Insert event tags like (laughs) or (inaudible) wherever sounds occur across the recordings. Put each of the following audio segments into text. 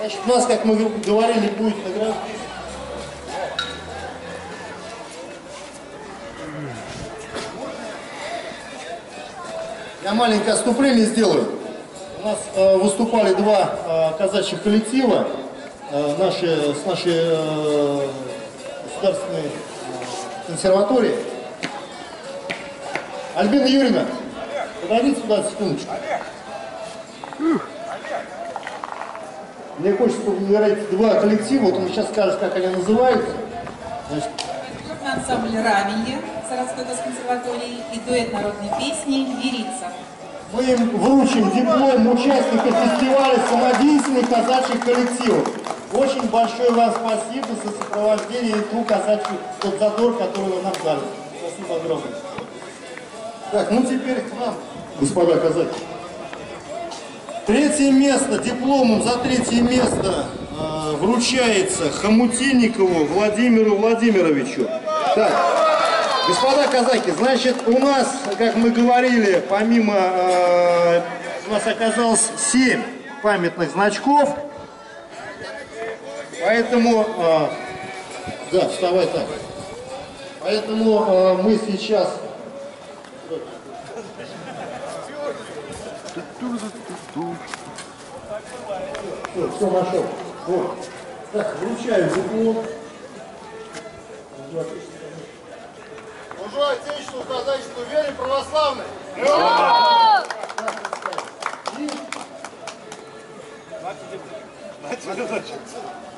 Значит, у нас, как мы говорили, будет награждение. Я маленькое отступление сделаю. У нас э, выступали два э, казачьих коллектива э, наши, с нашей э, государственной э, консерватории. Альбина Юрьевна, подойдите сюда секундочку. Мне хочется поблагодарить два коллектива, вот он сейчас скажет, как они называются. Значит, ансамбль «Равенье» Саратовской консерватории и дуэт народной песни «Верица». Мы им вручим диплом участника фестиваля самодеятельных казачьих коллективов. Очень большое вам спасибо за сопровождение и ту казачью, тот задор, который вы нам дали. Спасибо огромное. Так, ну теперь к нам, господа казаки. Третье место, дипломом за третье место э, вручается Хомутинникову Владимиру Владимировичу. Так, господа казаки, значит, у нас, как мы говорили, помимо, э, у нас оказалось 7 памятных значков, поэтому, э, да, вставай так. Поэтому э, мы сейчас Все, все нашел. Вот. Так, вручаю диплом. Служу Отечеству, казачеству, вере православной.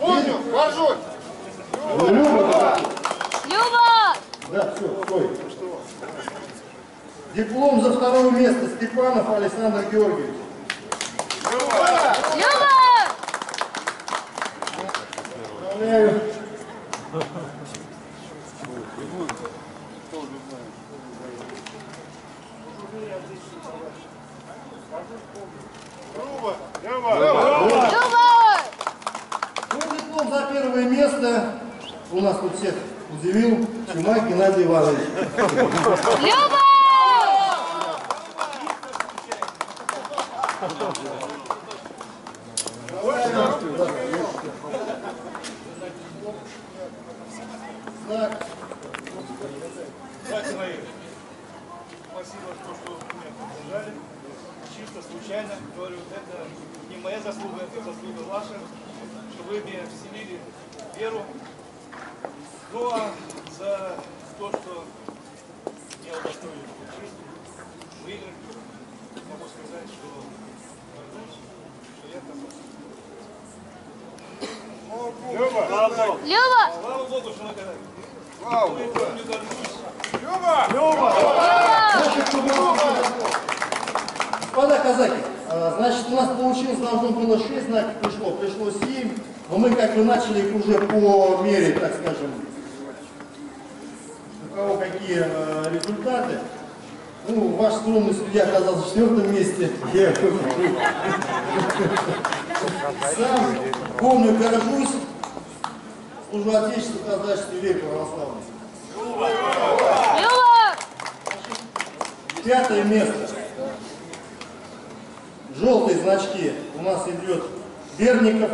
Помню, горжусь. Люба. Люба! Да, все, стой. Диплом за второе место Степанов Александр Георгиевич. Люба! Поздравляю. Люба, Люба. Люба! Диплом за первое место у нас тут всех удивил Чумак Геннадий Иванович. Люба! Спасибо, что, меня поддержали. Чисто случайно, говорю, это не моя заслуга, это заслуга ваша, что вы мне вселили веру. Ну а за то, что меня удостоили честь выиграть, могу сказать, что горжусь, что я казах. Люба. Люба! Слава Богу, что вы казах. Слава Я Богу. помню, горжусь. Люба. Значит, чтобы вам Господа казаки, а, значит, у нас получилось, должно было 6 знаков пришло, пришло 7, но мы как бы начали их уже по мере, так скажем, у кого какие результаты. Ну, ваш скромный судья оказался в четвертом месте. (laughs) Сам помню, горжусь, служу Отечеству, казачеству и вере православной. Люба! Пятое место. Желтые значки у нас идет Берников.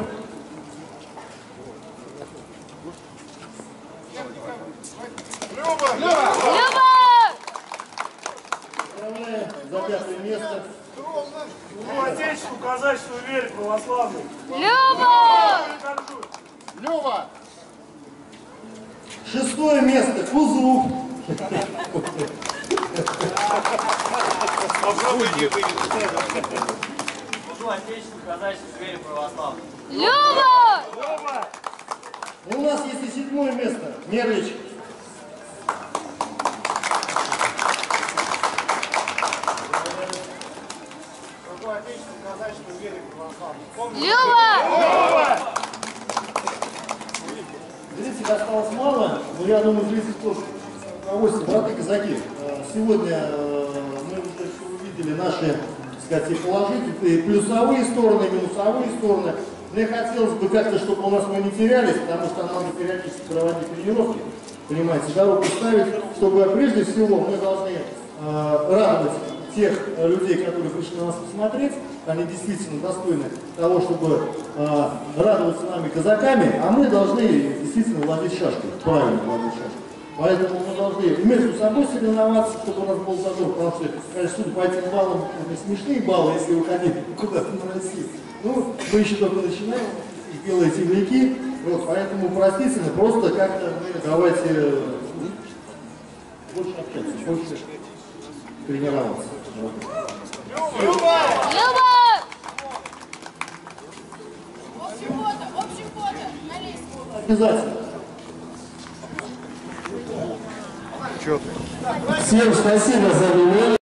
Люба. Люба! За пятое место. Ну, Отечеству, казачеству, вере православной. Люба! Люба. Шестое место. Кузов. Служу Отечеству, казачеству, вере православной. Люба! У нас есть и седьмое место. Мерлич. Люба! Я думаю, зрители тоже с удовольствием. Браты казаки, сегодня э, мы уже увидели наши, так сказать, положительные, плюсовые стороны, минусовые стороны. Мне хотелось бы как-то, чтобы у нас мы не терялись, потому что нам надо периодически проводить тренировки, понимаете, дорогу ставить, чтобы прежде всего мы должны э, радовать тех э, людей, которые пришли на нас посмотреть, они действительно достойны того, чтобы э, радоваться нами казаками, а мы должны действительно владеть шашкой, правильно владеть шашкой. Поэтому мы должны между собой соревноваться, чтобы у нас был задор, потому что, конечно, судя по этим баллам, это смешные баллы, если уходить куда-то на Россию. Ну, мы еще только начинаем, белые земляки, вот, поэтому простительно, просто как-то давайте э, больше общаться, больше тренироваться. Вот. Люба! Общий фото, общий фото, на лестницу. Обязательно. Всем спасибо за внимание.